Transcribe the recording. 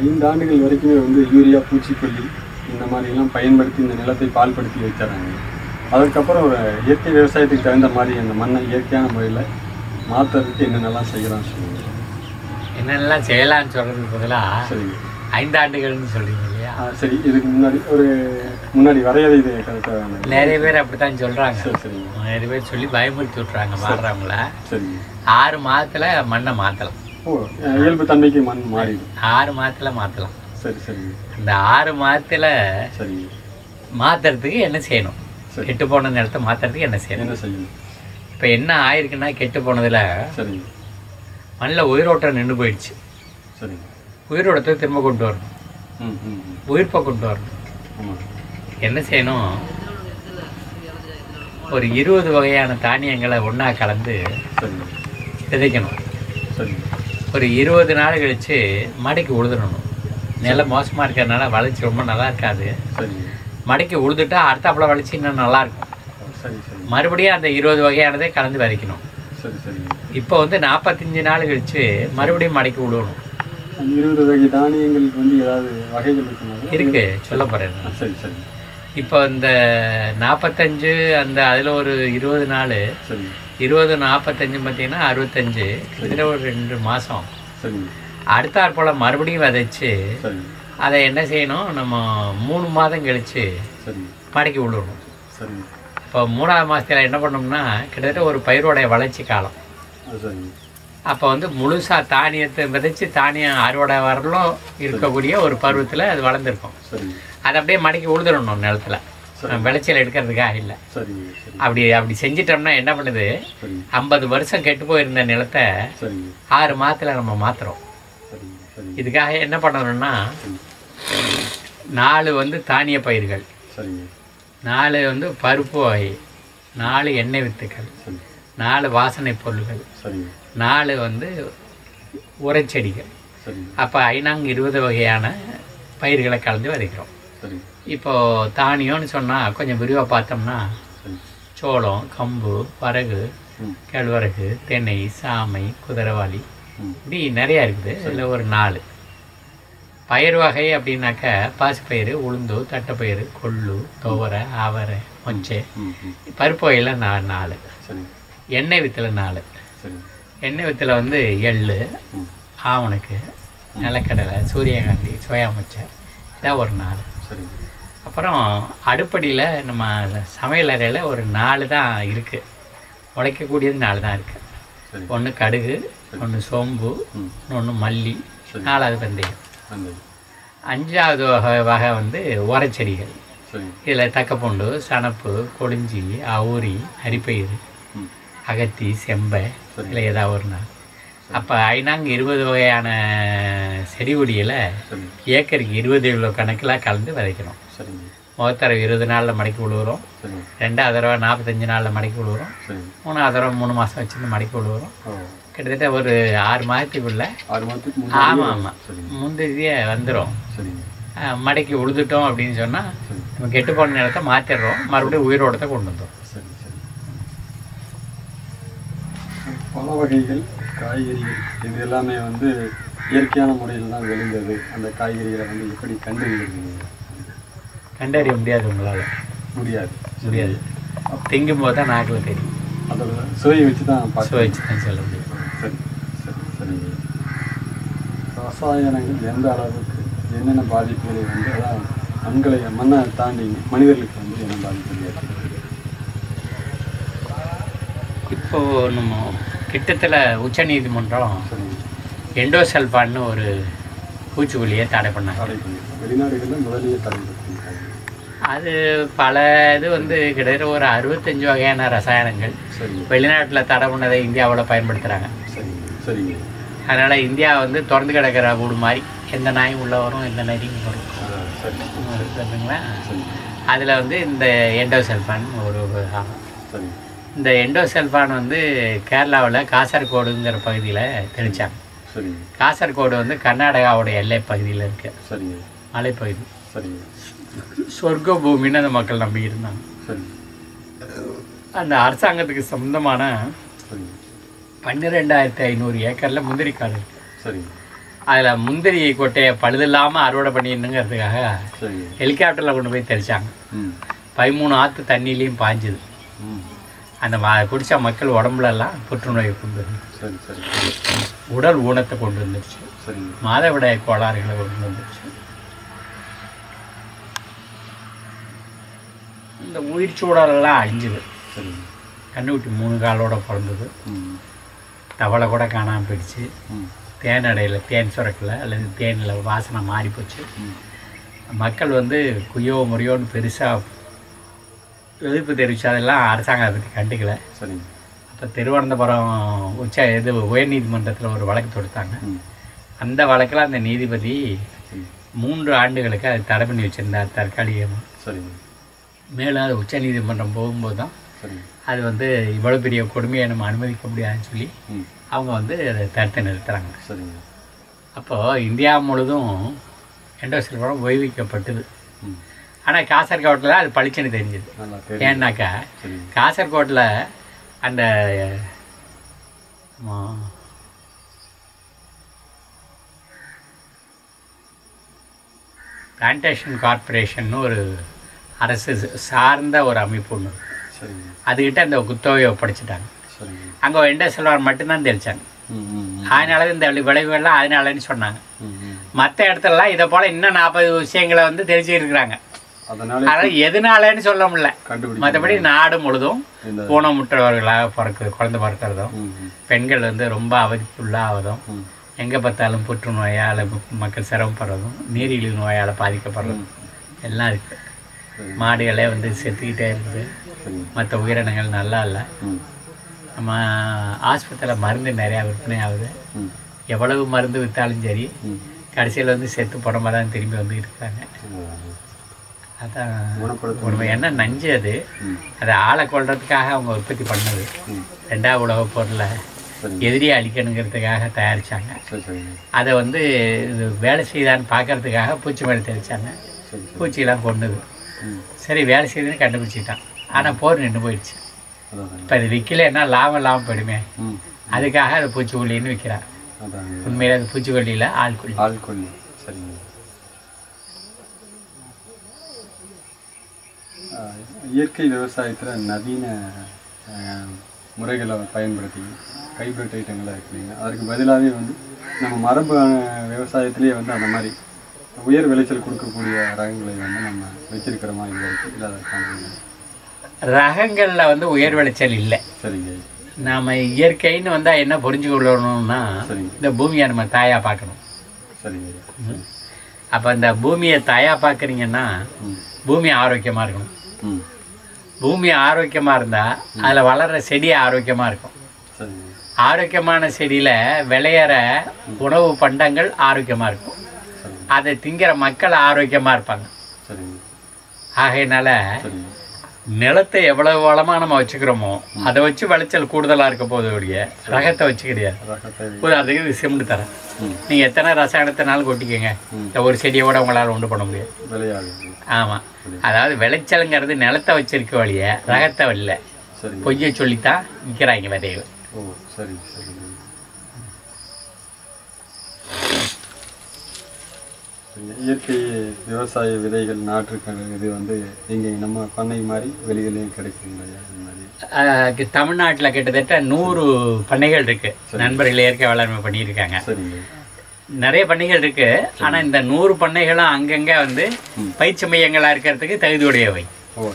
ஐந்து ஆண்டுகள் வரைக்குமே வந்து யூரியா பூச்சிக்கொல்லி இந்த மாதிரிலாம் பயன்படுத்தி இந்த நிலத்தை பால்படுத்தி வச்சிடறாங்க அதுக்கப்புறம் ஒரு இயற்கை விவசாயத்துக்கு தகுந்த மாதிரி அந்த மண்ணை இயற்கையான முறையில் மாற்றுறதுக்கு என்னென்னலாம் செய்யலாம் சொல்லுங்க. என்னென்னலாம் செய்யலாம்னு சொல்கிறதுக்கு பதிலாக சரிங்க ஐந்தாண்டுகள்னு சொல்கிறீங்க இல்லையா? ஆ, சரி. இதுக்கு முன்னாடி ஒரு முன்னாடி வரையறை இது கரெக்டாக நிறைய பேர் அப்படித்தான் சொல்கிறாங்க சரி சரிங்க. நிறைய பேர் சொல்லி பயமுறுத்தி விட்றாங்க மாறுறவங்கள சரிங்க ஆறு மாதத்தில் மண்ணை மாற்றலாம் ஓ இயல்பு தன்மைக்கு மண் மாறிடும் ஆறு மாதத்தில் மாற்றலாம் சரி சரிங்க இந்த ஆறு மாதத்தில் சரிங்க மாற்றுறதுக்கு என்ன செய்யணும்? சரி. கெட்டு போன நிலத்தை மாற்றுறதுக்கு என்ன செய்யணும்? என்ன செய்யணும்? இப்போ என்ன ஆயிருக்குன்னா கெட்டு போனதில் சரிங்க மண்ணில் உயிரோட்டம் நின்று போயிடுச்சு. சரிங்க உயிரோட்டத்தை திரும்ப கொண்டு வரணும். ம் ம் உயிர்ப்பை கொண்டு வரணும். என்ன செய்யணும்? ஒரு இருபது வகையான தானியங்களை ஒன்றா கலந்து விதைக்கணும். சரிங்க ஒரு இருபது நாள் கழித்து மடைக்கு உழுதுடணும். நிலம் மோசமாக இருக்கிறதுனால வளர்ச்சி ரொம்ப நல்லா இருக்காது. மடைக்கு உழுதுட்டா அடுத்தாப்புல வளர்ச்சி இன்னும் நல்லா இருக்கும். சரி சரி. மறுபடியும் அந்த இருபது வகையானதை கலந்து விதைக்கணும் இப்போ வந்து நாற்பத்தஞ்சு நாள் கழித்து மறுபடியும் மடைக்கு விழுவணும் அந்த இருபது வகை தானியங்களுக்கு வந்து ஏதாவது வகைகள் இருக்கு. சொல்ல போகிறேன் சரி சரி. இப்போ இந்த நாற்பத்தஞ்சு அந்த அதில் ஒரு இருபது நாள் இருபது நாற்பத்தஞ்சு பார்த்தீங்கன்னா அறுபத்தஞ்சு கிட்டத்தட்ட ஒரு ரெண்டு மாதம் அடுத்தாற் போல் மறுபடியும் விதைச்சு அதை என்ன செய்யணும்? நம்ம மூணு மாதம் கழித்து மடக்கி சரிங்க இப்போ மூணாவது மாதத்தில் என்ன பண்ணோம்னா கிட்டத்தட்ட ஒரு பயிரோடைய வளர்ச்சி காலம். அப்போ வந்து முழுசாக தானியத்தை விதைச்சு தானியம் அறுவடை வரலும் இருக்கக்கூடிய ஒரு பருவத்தில் அது வளர்ந்துருக்கும். அதை அப்படியே மடக்கி உழுதுடணும் நிலத்துல. விளைச்சல் எடுக்கிறதுக்காக இல்லை. அப்படி அப்படி செஞ்சிட்டோம்னா என்ன பண்ணுது? ஐம்பது வருஷம் கெட்டு போயிருந்த நிலத்தை ஆறு மாதத்தில் நம்ம மாற்றுறோம் இதுக்காக என்ன பண்ணணும்னா நாலு வந்து தானிய பயிர்கள். நாலு வந்து பருப்பு வகை. நாலு எண்ணெய் வித்துக்கள். நாலு வாசனை பொருள்கள். நாலு வந்து உரச்செடிகள். அப்போ ஐநாங்க இருபது வகையான பயிர்களை கலந்து விதைக்கிறோம் இப்போது தானியம்னு சொன்னால் கொஞ்சம் விரிவாக பார்த்தோம்னா சோளம் கம்பு வரகு கேழ்வரகு தென்னை சாமை குதிரவாளி இப்படி நிறையா இருக்குது. இதில் ஒரு நாலு. பயிர் வகை அப்படின்னாக்க பாசிப்பயிறு உளுந்து தட்டைப்பயிறு கொள்ளு துவரை அவரை மொச்சை. ம் ம் பருப்பு வகையில் நா நாலு. எண்ணெய் வித்தில் நாலு. எண்ணெய் வித்தில் வந்து எள்ளு ம். ஆவணுக்கு நிலக்கடலை சூரியகாந்தி சோயா மொச்சை. இதான் ஒரு நாலு. சரிங்க அப்புறம் அடுப்படியில் நம்ம சமையல் அறையில் ஒரு நாலு தான் இருக்குது உழைக்கக்கூடியது நாலு தான் இருக்குது ஒன்று கடுகு ஒன்று சோம்பு ஒன்று மல்லி. நாலாவது வெந்தயம். அஞ்சாவது வகை வகை வந்து உரச்செடிகள். இதில் தக்கப்பூண்டு சணப்பு கொடிஞ்சி அவுரி அரிப்பயிறு அகத்தி செம்பை. இல்லை ஏதாவது ஒரு நாள் அப்போ ஐநாங்க இருபது வகையான செடி கொடிகளை ஏக்கருக்கு இருபது கிலோ கணக்கில் கலந்து விதைக்கணும். தடவை இருபது நாளில் மடக்கி விழுவுறோம் ரெண்டாவது தடவை நாற்பத்தஞ்சு நாளில் மடக்கி விழுவுறோம் மூணாவது தடவை மூணு மாதம் வச்சுருந்து மடக்கி விழுவுறோம் கிட்டத்தட்ட ஒரு ஆறு மாதத்துக்குள்ள ஆமாம் ஆமாம் முந்தைய வந்துடும் மடக்கி உழுதுட்டோம் அப்படின்னு சொன்னால் நம்ம கெட்டு போன நிலத்தை மாற்றிடுறோம் மறுபடியும் உயிரோடத்தை கொண்டு வந்தோம் பல வகைகள் காய்கறிகள் இது எல்லாமே வந்து இயற்கையான முறையில் தான் விளைந்தது. அந்த காய்கறிகளை வந்து எப்படி கண்டுபிடிக்கிறீங்க கண்டறிய முடியாது உங்களால். முடியாது. முடியாது. திங்கும் போது தான் நாக்கில் தெரியும். அதோட சுவையை வச்சு தான் பார்க்க சுவைச்சு தான் சொல்ல முடியும். சரி சரி சரிங்க ரசாயனங்கள் எந்த அளவுக்கு என்னென்ன பாதிப்புகளை வந்து அதான் மண்களை மண்ணை தாண்டி மனிதர்களுக்கு வந்து என்ன பாதிப்புகள் ஏற்படுது இப்போ நம்ம கிட்டத்தில் உச்சநீதிமன்றம் சரிங்க எண்டோசல்ஃபான்னு ஒரு பூச்சிக்கொல்லியை தடை பண்ணாங்க. அது பல இது வந்து கிட்டத்தட்ட ஒரு அறுபத்தஞ்சு வகையான ரசாயனங்கள். வெளிநாட்டில் தடை பண்ணதை இந்தியாவில் பயன்படுத்துகிறாங்க அதனால் இந்தியா வந்து திறந்து கிடக்கிற வீடு மாதிரி எந்த நாயும் உள்ளே வரும் எந்த நரியும் வரும். அதில் வந்து இந்த எண்டோசல்ஃபான் ஒரு ஆகும். இந்த எண்டோசல்ஃபான் வந்து கேரளாவில் காசர்கோடுங்கிற பகுதியில் தெளிச்சாங்க. சரிங்க. காசர்கோடு வந்து கர்நாடகாவோட எல்லை பகுதியில் இருக்கு. சரிங்க. மலைப்பகுதி. சரிங்க. சொர்க்க பூமின்னு அந்த மக்கள் நம்பி இருந்தாங்க. சரிங்க. அந்த அரசாங்கத்துக்கு சொந்தமான பன்னிரெண்டாயிரத்தி ஐநூறு ஏக்கரில் முந்திரி காடு இருக்கு. சரிங்க. அதில் முந்திரி கொட்டையை பழுதில்லாமல் அறுவடை பண்ணிடணுங்கிறதுக்காக ஹெலிகாப்டரில் கொண்டு போய் தெளிச்சாங்க. பதிமூணு ஆற்று தண்ணிலையும் பாஞ்சுது அந்த மா குடித்த மக்கள் உடம்புலலாம் புற்றுநோயை கொண்டு வந்து உடல் ஊனத்தை கொண்டு வந்துருச்சு. மாதவிடாய் கோளாறுகளை கொண்டு வந்துருச்சு. இந்த உயிர் சூழலெல்லாம் அழிஞ்சுது. கண்ணுக்குட்டி மூணு காலோட பிறந்தது. தவளை கூட காணாமல் போயிடுச்சு. தேன் அடையில் தேன் சுரக்கல அல்லது தேனில் வாசனை மாறி போச்சு ம். மக்கள் வந்து குய்யோ முறையோன்னு பெருசாக எதிர்ப்பு தெரிவிச்சு அதெல்லாம் அரசாங்கம் அதை பற்றி கண்டுக்கல. சரிங்க. அப்போ திருவனந்தபுரம் உச்ச இது உயர்நீதிமன்றத்தில் ஒரு வழக்கு தொடுத்தாங்க. அந்த வழக்கில் அந்த நீதிபதி மூன்று ஆண்டுகளுக்கு அது தடை பண்ணி வச்சிருந்தார் தற்காலிகமாக சரிங்க. மேலும் அது உச்ச நீதிமன்றம் போகும்போது தான் அது வந்து இவ்வளோ பெரிய கொடுமையை நம்ம அனுமதிக்க முடியாதுன்னு சொல்லி அவங்க வந்து அதை தடுத்து நிறுத்துறாங்க. சரிங்க. அப்போது இந்தியா முழுதும் எண்டோசல்ஃபரம் ஓய்விக்கப்பட்டது. ம். ஆனால் காசர்கோட்டில் அது பளிச்சுன்னு தெரிஞ்சுது. ஏன்னாக்கா காசர்கோட்டில் அந்த பிளான்டேஷன் கார்ப்பரேஷன் ஒரு அரசு சார்ந்த ஒரு அமைப்பு ஒன்று அதுகிட்ட அந்த குத்தகையை ஒப்படைச்சிட்டாங்க. அங்கே வெண்டை செல்வார் மட்டும்தான் தெளிச்சாங்க. அதனால இந்த விளைவுகள்லாம் அதனாலன்னு சொன்னாங்க. மற்ற இடத்துலலாம் இதை போல் இன்னும் நாற்பது விஷயங்களை வந்து தெரிஞ்சு இருக்கிறாங்க. அதனால எதனாலன்னு சொல்ல முடியல. மற்றபடி நாடு முழுதும் ஊனமுற்றவர்களாக பிறக்குது குழந்தை பிறக்கிறதும் பெண்கள் வந்து ரொம்ப அவதிக்குள்ளாவதும் எங்கே பார்த்தாலும் புற்றுநோயால் மக்கள் சிரமப்படுறதும் நீரிழிவு நோயால் பாதிக்கப்படுறதும் எல்லாம் இருக்குது சரி. மாடுகளே வந்து செத்துக்கிட்டே இருக்குது. மற்ற உயிரினங்கள் நல்லா இல்லை. நம்ம ஆஸ்பத்திரியில் மருந்து நிறையா விற்பனை ஆகுது. எவ்வளவு மருந்து விற்றாலும் சரி கடைசியில் வந்து செத்து புறமா தான் திரும்பி வந்து இருக்காங்க. அதான் என்ன நஞ்சு அது. அதை ஆளை கொல்றதுக்காக அவங்க உற்பத்தி பண்ணது. ரெண்டாவது போரில் சரிங்க எதிரியை அழிக்கணுங்கிறதுக்காக தயாரித்தாங்க சரிங்க அதை வந்து இது வேலை செய்தான்னு பார்க்கறதுக்காக பூச்சி சரி சரி. பூச்சியெல்லாம் கொண்டுது சரி வேலை செய்யுதுன்னு கண்டுபிடிச்சிட்டான். ஆனால் போர் நின்று போயிடுச்சு. இப்போ அது விற்கலைன்னா லாபம் இல்லாமல் போயிடுமே. அதுக்காக அது பூச்சிக்கொல்லின்னு விற்கிறான் உண்மையில அது பூச்சிக்கொல்லியில் ஆள்கொல்லி ஆள் கொல்லி. சரிங்க. இயற்கை விவசாயத்தில் நவீன முறைகளை பயன்படுத்தி ஹைபிரிட் ஐட்டங்களாக இருக்குங்க அதுக்கு பதிலாகவே வந்து நம்ம மரபு விவசாயத்திலேயே வந்து அந்த மாதிரி உயர் விளைச்சல் கொடுக்கக்கூடிய ரகங்களை வந்து நம்ம வச்சிருக்கிற மாதிரி இருக்கு இல்லை அதை ரகங்களில் வந்து உயர் விளைச்சல் இல்லை. சரிங்க. நாம் இயற்கைன்னு வந்தால் என்ன புரிஞ்சு கொள்ளணும்னா இந்த பூமியை நம்ம தாயாக பார்க்கணும். சரிங்க. அப்போ இந்த பூமியை தாயாக பார்க்குறீங்கன்னா பூமி ஆரோக்கியமாக இருக்கணும். பூமி ஆரோக்கியமாக இருந்தால் அதில் வளர்கிற செடி ஆரோக்கியமாக இருக்கும். ஆரோக்கியமான செடியில் விளையிற உணவு பண்டங்கள் ஆரோக்கியமாக இருக்கும். அதை திங்கிற மக்கள் ஆரோக்கியமாக இருப்பாங்க. ஆகையினால நிலத்தை எவ்வளவு வளமாக நம்ம வச்சுக்கிறோமோ அதை வச்சு விளைச்சல் கூடுதலாக இருக்க போது ஒழிய ரகத்தை வச்சு. கிடையாது உதாரணத்துக்கு இது சிமெண்ட் தரேன். ம். நீங்கள் எத்தனை ரசாயனத்தினாலும் கொட்டிக்கங்க. இந்த ஒரு செடியோட உங்களால் உண்டு பண்ண முடியாது. ஆமாம் அதாவது விளைச்சலுங்கிறது நிலத்தை வச்சிருக்க வழிய ரகத்தை இல்லை பொய்யை சொல்லித்தான் விற்கிறாங்க விதைகள். ஓ சரி. இயற்கை விவசாய விதைகள் நாற்றுக்கள் இது வந்து இங்கே நம்ம பண்ணை மாதிரி வெளியிலையும் மாதிரி. தமிழ்நாட்டில் கிட்டத்தட்ட நூறு பண்ணைகள் இருக்கு. நண்பர்கள் இயற்கை வேளாண்மை பண்ணியிருக்காங்க. நிறைய பண்ணைகள் இருக்கு. ஆனால் இந்த நூறு பண்ணைகளும் அங்கங்கே வந்து பயிற்சி மையங்களாக இருக்கிறதுக்கு தகுதியுடையவை. ஓ